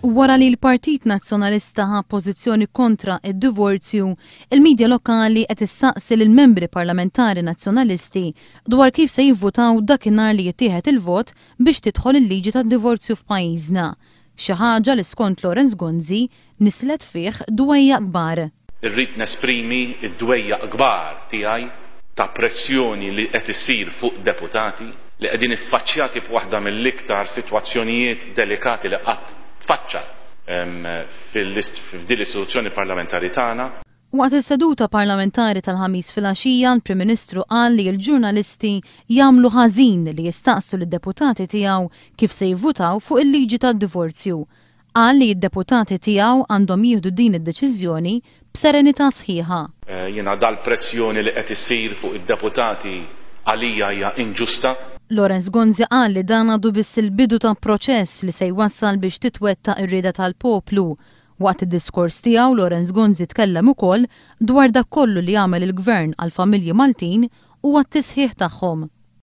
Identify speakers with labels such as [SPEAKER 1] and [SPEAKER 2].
[SPEAKER 1] Wara li l-Partit Nazzjonalista ħa pożizzjoni kontra d-divorzju, il-midja lokali qed issaqsi lill-Membri Parlamentari Nazzjonalisti dwar kif se jivvutaw dakinhar li jittieħed il-vot biex tidħol il-liġi tad-divorzju f'pajjiżna, Xi ħaġa li skont Lawrence Gonzi nisslet fih dwejjaq kbar.
[SPEAKER 2] Irrid nesprimi d-dwejjaq kbar tiegħi ta' pressjoni li qed issir fuq deputati li qegħdin iffaċċjati b'waħda mill-iktar sitwazzjonijiet delikati li qatt tfaċċat f'din l-istituzzjoni parlamentari tagħna.
[SPEAKER 1] Waqt is-seduta parlamentari tal-Ħamis filgħaxija, l-Prim Ministru qal li l-ġurnalisti jagħmlu ħażin li jistaqsu lid-deputati tiegħu kif se jivvutaw fuq il-liġi tad-divorzju. Qal li d-deputati tiegħu għandhom jieħdu din id-deċiżjoni b'serenità sħiħa.
[SPEAKER 2] Jiena dal-pressjoni li qed issir fuq id-deputati għalija hija inġusta.
[SPEAKER 1] Lawrence Gonzi qal li dan għadu biss il-bidu ta' proċess li se jwassal biex titwettaq ir-rieda tal-poplu. Waqt id-diskors tiegħu Lawrence Gonzi tkellem ukoll dwar dak kollu li għamel il-Gvern għall-familji Maltin u għat-tisħiħ tagħhom.